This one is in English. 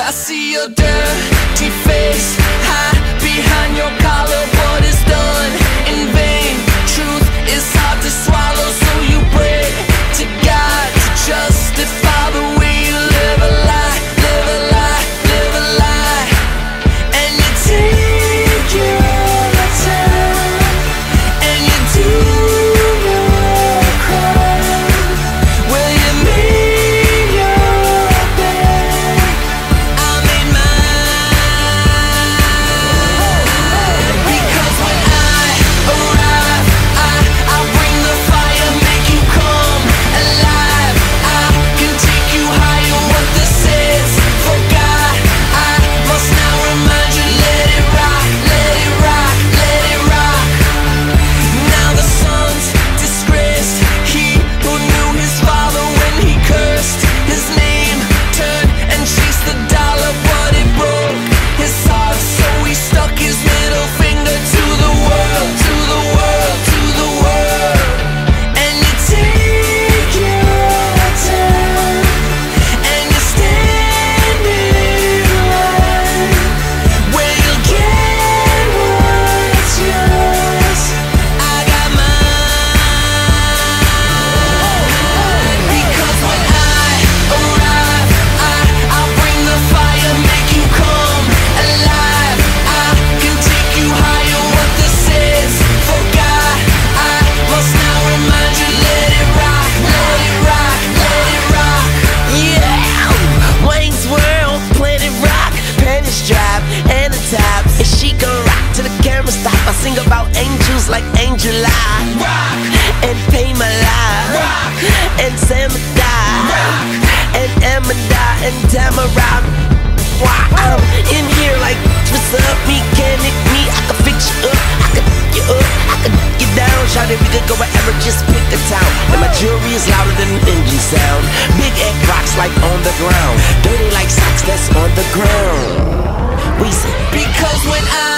I see your dirty face high behind your collar. and Demerara. I'm in here like, what's up, mechanic me? I can fix you up, I can fuck you up, I can get down. Shout it, we could go wherever, just pick the town. And my jewelry is louder than an engine sound. Big egg rocks like on the ground. Dirty like socks that's on the ground. We say, because when I